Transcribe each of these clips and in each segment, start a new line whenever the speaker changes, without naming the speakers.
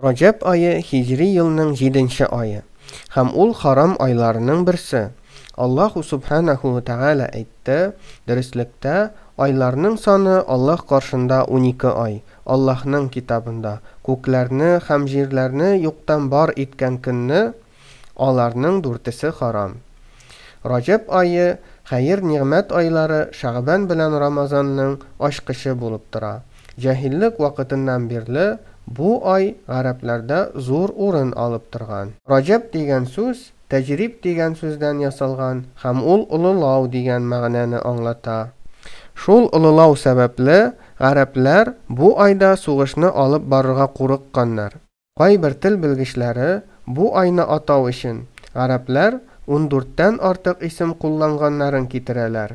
Раҗәб ае һиҗри елның җиденче ае һәм ул харам айларның берсе. Аллаһу Субханәһу ва Тәгалә әйтте, Дөреслектә, айларның саны Аллаһ каршында унике ай, Аллаһның Китабында, күкләрне һәм җирләрне юктан бар иткән көнне, Аларның дүртесе харам. Раҗәб ае, хәер-нигъмәт айлары Шәгъбан белән Рамазанның ачкычы булып тора. Җаһиллек вакытыннан бирле бу ай гарәпләрдә зур урын алып торган. Раҗәб дигән сүз тәҗриб дигән сүздән ясалган һәм ул олылау дигән мәгънәне аңлата. Шул олылау сәбәпле, гарәпләр бу айда сугышны алып барырга курыкканнар. Кайбер тел белгечләре бу айны атау өчен гарәпләр ундүрттән артык исем кулланганнарын китерәләр.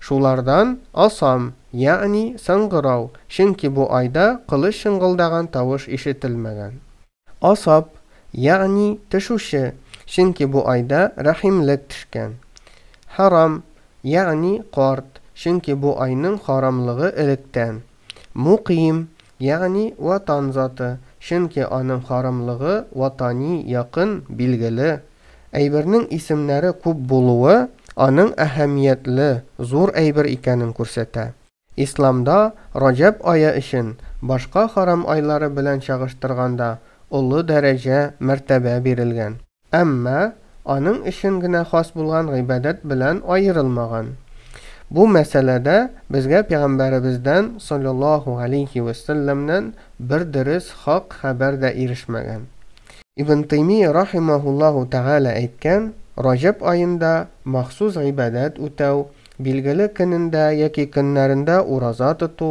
Шулардан, Асам, ягъни саңгырау, чөнки бу айда кылыч чыңгылдаган тавыш ишетелмәгән. Асап, ягъни тешүче, чөнки бу айда рәхимлек тешкән. Харам, ягъни карт, чөнки бу айның харамлыгы электән. Мөкыйм, ягъни ватан заты, чөнки аның харымлыгы ватани, якын, билгеле. Әйбернең исемнәре күп булуы аның әһәмиятле, зур әйбер икәнен күрсәтә. Исламда Раҗәб ае өчен башка харам айлары белән чагыштырганда олы дәрәҗә, мәртәбә бирелгән. Әмма аның өчен генә хас булган гыйбадәт белән аерылмаган. Бу мәсьәләдә безгә пәйгамбәребездән салләллаһу галәйһи вә сәлләмнән бер дөрес, хак хәбәр дә ирешмәгән. Ибн Тәймия рахимаһуллаһу тәгалә әйткән, Раҗәб аенда махсус гыйбадәт үтәү, Билгеле көнендә яки көннәрендә ураза тоту,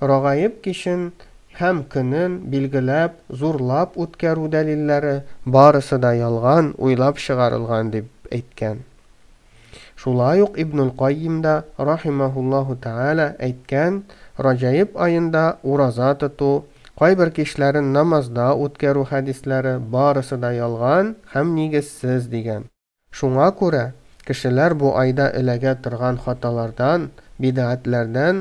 Рагаиб кичен һәм көнен билгеләп, зурлап үткәрү дәлилләре, барысы да ялган, уйлап чыгарылган, дип әйткән. Шулай ук Ибнуль Каййим да, рахимаһуллаһу тәгалә, әйткән, Раҗаиб аенда ураза тоту, кайбер кичләрен намазда үткәрү хәдисләре, барысы да ялган һәм нигезсез, дигән. Шуңа күрә кешеләр бу айда эләгә торган хаталардан, бидгатьләрдән,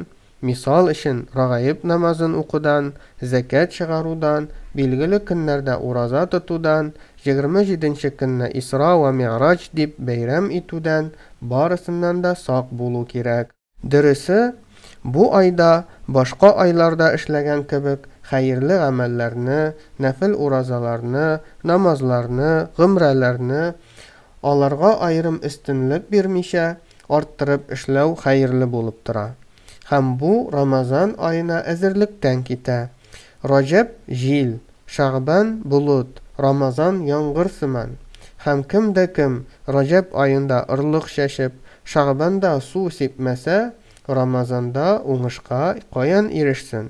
мисал өчен, рагаиб намазын укудан, зәкят чыгарудан, билгеле көннәрдә ураза тотудан, егерме җиденче көнне Исра вә Мигъраҗ дип бәйрәм итүдән, барысыннан да сак булу кирәк. Дөресе, бу айда башка айларда эшләгән кебек хәерле гамәлләрне, нәфел уразаларны, намазларны, гомрәләрне, аларга аерым өстенлек бирмичә, арттырып эшләү хәерле булып тора. Һәм бу Рамазан аена әзерлектән китә. Раҗәб, җил, Шәгъбан, болыт, Рамазан, яңгыр сыман. Һәм кем дә кем Раҗәб аенда орлык чәчеп, Шәгъбанда су сипмәсә, Рамазанда уңышка каян ирешсен?